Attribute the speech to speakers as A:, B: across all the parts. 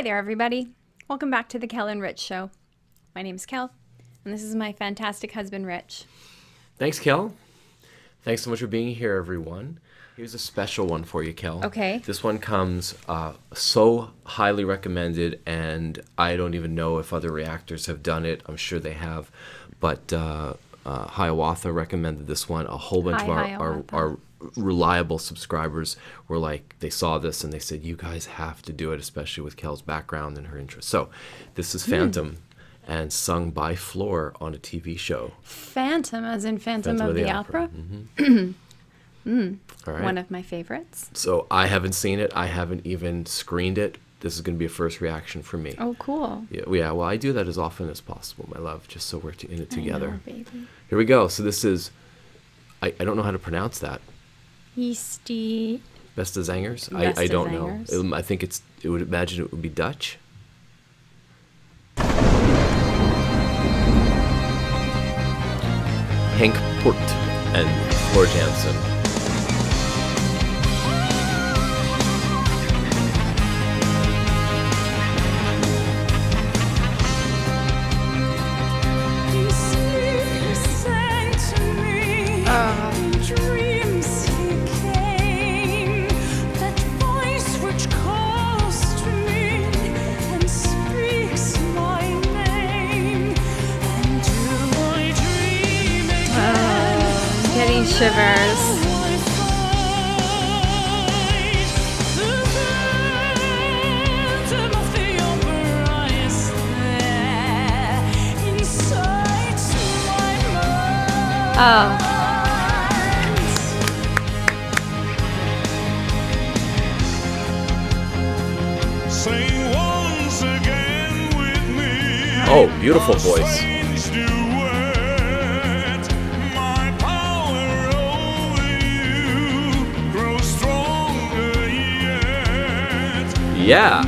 A: Hi there, everybody. Welcome back to the Kel and Rich Show. My name is Kel, and this is my fantastic husband, Rich.
B: Thanks, Kel. Thanks so much for being here, everyone. Here's a special one for you, Kel.
A: Okay.
B: This one comes uh, so highly recommended, and I don't even know if other reactors have done it. I'm sure they have, but uh, uh, Hiawatha recommended this one. A whole bunch
A: Hi,
B: of our, our, our reliable subscribers were like, they saw this and they said, "You guys have to do it, especially with Kel's background and her interest." So, this is
A: Hmm.
B: Phantom. And sung by Floor on a TV show.
A: Phantom, as in Phantom, of, the, Opera.
B: Mhm. All right.
A: One of my favorites.
B: So I haven't seen it. I haven't even screened it. This is going to be a first reaction for me.
A: Oh, cool.
B: Yeah, yeah. Well, I do that as often as possible, my love, just so we're t- in it
A: know,
B: together.
A: baby.
B: Here we go. So this is, I, I don't know how to pronounce that.
A: Yeasty.
B: Besta Zangers. I, I don't
A: Zangers.
B: know. Um, I think it's. It would imagine it would be Dutch. Henk Poort and Floor Jansen.
A: I'm shivers. Oh.
C: Sing once again with me.
B: Oh, beautiful voice.
C: There.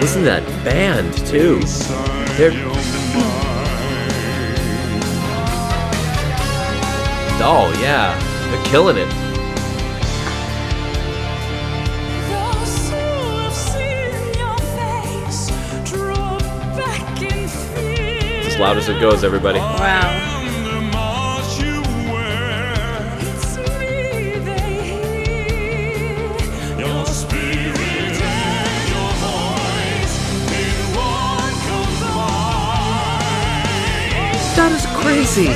B: Listen to that band too. They're oh yeah, they're killing it. Loud as it goes, everybody.
A: Wow.
C: Your spirit and your voice in one combined.
B: That is crazy.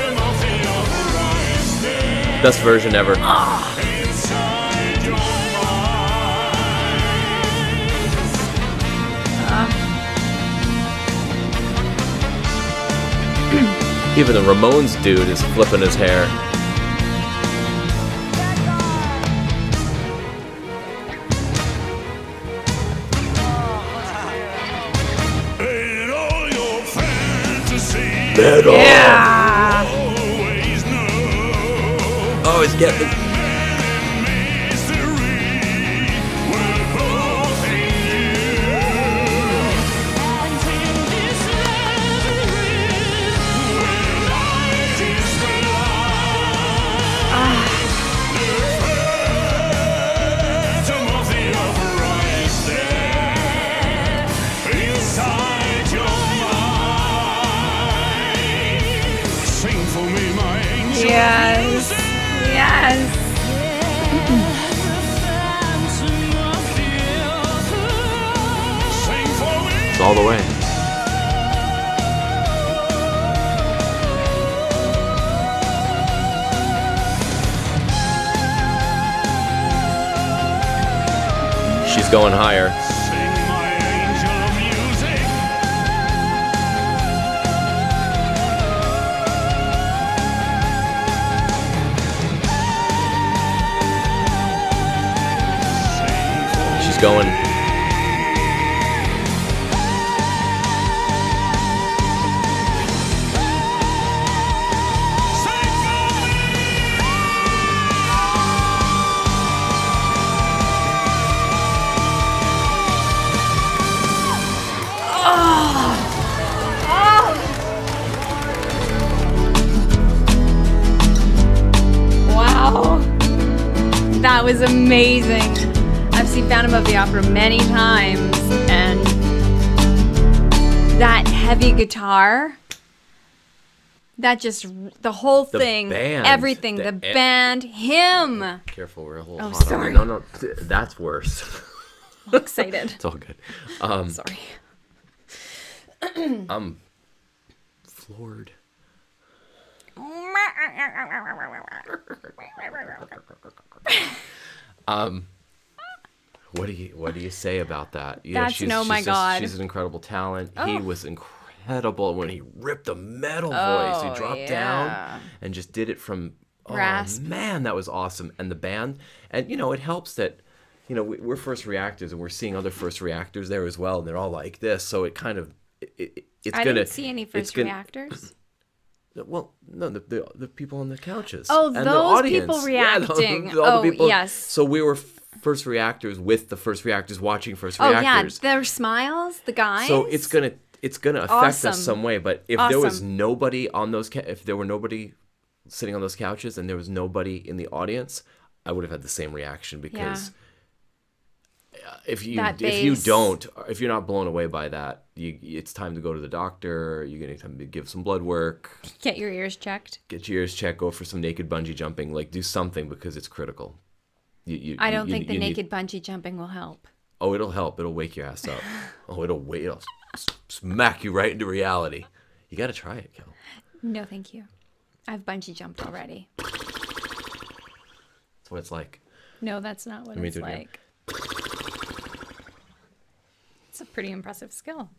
C: Phantom of the opera is there
B: Best version ever.
C: inside
B: Even the Ramones dude is flipping his hair.
C: In all your fantasy,
A: Yeah.
C: always know
B: Oh, he's getting all the way. She's going higher.
C: Sing my angel music.
B: She's going.
A: That was amazing. I've seen Phantom of the Opera many times, and that heavy guitar, that just the whole
B: The
A: thing,
B: band,
A: everything,
B: the
A: the, band, him.
B: Careful, we're a little
A: Oh,
B: hot.
A: sorry.
B: No, no, that's worse.
A: I'm excited.
B: it's all good. Um,
A: Sorry.
B: I'm floored. Um, what do you what do you say about that? Yeah,
A: That's- no, my
B: just-
A: God.
B: she's an incredible talent. He
A: Oh.
B: was incredible when he ripped the metal voice.
A: Oh,
B: He dropped
A: yeah.
B: down and just did it from. Oh
A: Rasp.
B: man, that was awesome. And the band, and you know, it helps that. You know, we, we're first reactors, and we're seeing other first reactors there as well, and they're all like this. So it kind of, it, it, it's
A: I
B: gonna.
A: didn't see any
B: it's
A: first
B: gonna-
A: reactors.
B: Well, no, the, the the people on the couches.
A: Oh,
B: and the
A: those people
B: audience. Yeah, the-
A: reacting.
B: the- all the
A: Oh,
B: people-
A: yes.
B: So we were first reactors with the first reactors watching first
A: Oh yeah, their smiles, the guys.
B: So it's gonna it's gonna affect
A: Awesome.
B: us some way. But if there was nobody on those, ca- if there were nobody sitting on those couches and there was nobody in the audience, I would have had the same reaction because. uh, Uh, if you
A: That
B: if you don't if you're not blown away by that, you it's time to go to the doctor. You're gonna time to give some blood work.
A: get your ears checked.
B: get your ears checked, go for some naked bungee jumping, like do something because it's critical. You, you,
A: I don't think the
B: you need-
A: naked bungee jumping will help.
B: oh, it'll help. It'll wake your ass up. oh, it'll wait. It'll smack you right into reality. You got to try it, Kel.
A: No, thank you. I've bungee jumped already.
B: That's what it's like.
A: No, that's not what
B: me
A: it's
B: like again.
A: Like. It's a pretty impressive skill.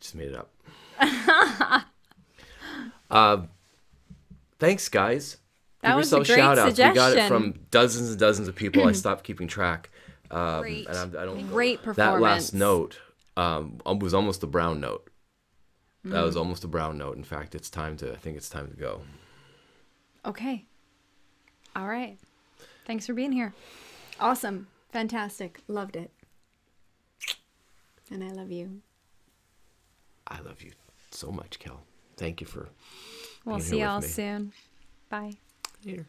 B: Just made it up. uh, thanks, guys.
A: That
B: Give
A: was a great
B: shout outs. We got it from dozens and dozens of people. I stopped keeping track. Um,
A: Great.
B: I don't.
A: Great
B: That
A: performance.
B: last note um, was almost a brown note. That
A: Mm.
B: was almost a brown note. In fact, it's time to. I think it's time to go.
A: Okay. All right. Thanks for being here. Awesome. Fantastic. Loved it. And I love you.
B: I love you so much, Kel. Thank you for
A: We'll see y'all soon. Bye.
B: Later.